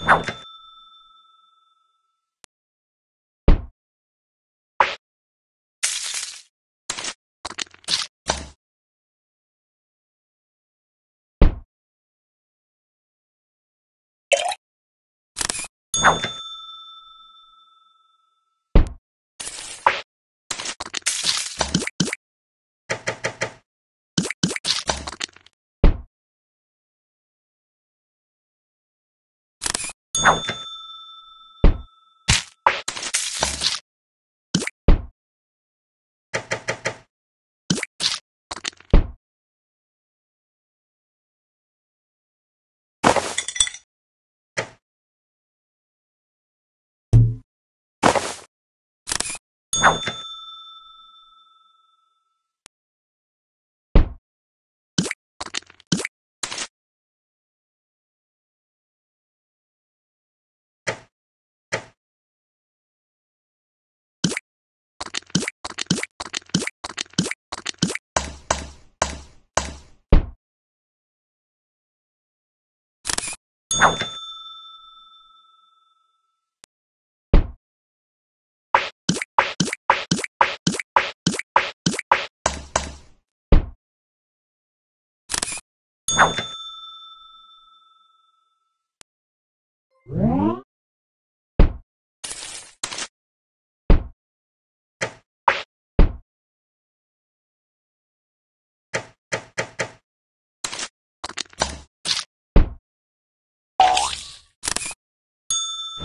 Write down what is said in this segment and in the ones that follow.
Thank you you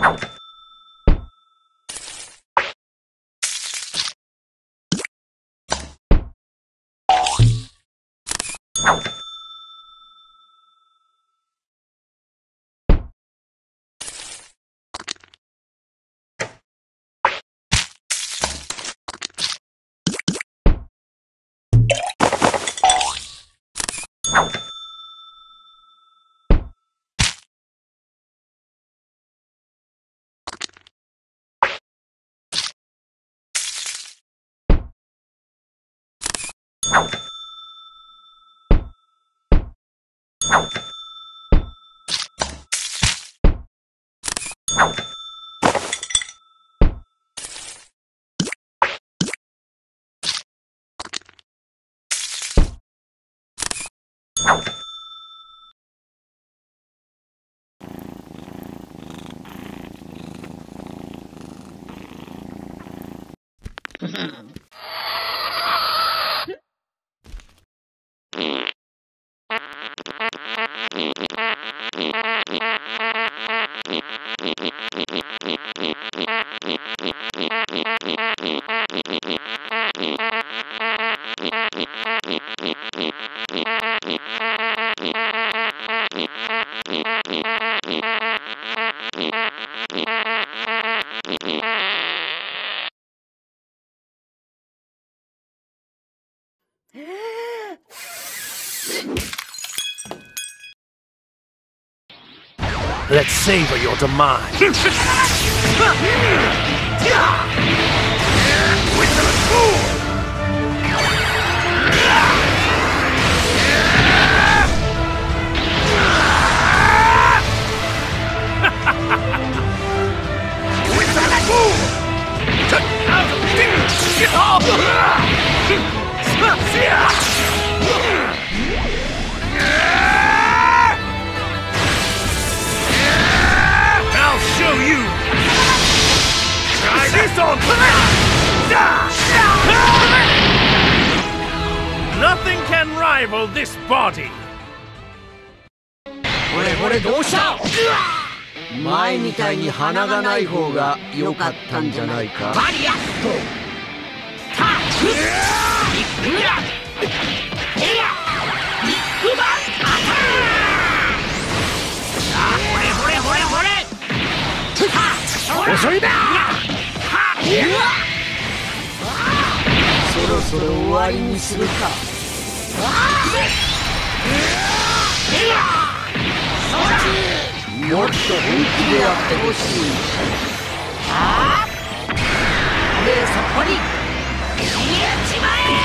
you Mm-hmm. you Let's savor your demise. rival this body! これこれどうした前みたいに鼻がない方が良かったんじゃないか。バリアットタック。ビッグラエアビッグバンアタック。さあほれほれほれほれ遅いなはっうわそろそろ終わりにするかもっと本気でやってほしいあでそこに消えちまえ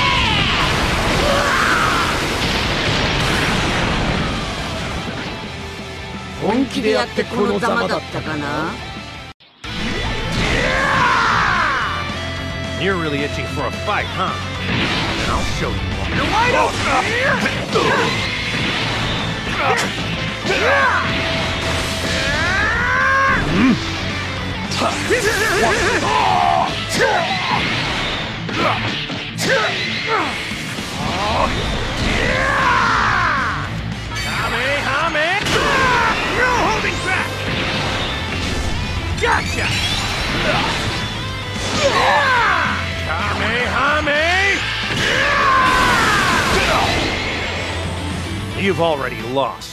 本気でやってこのざまだったかな？You're really itching for a fight, huh? I'll show you what. You're wide open! Hmm? Tough. you've already lost.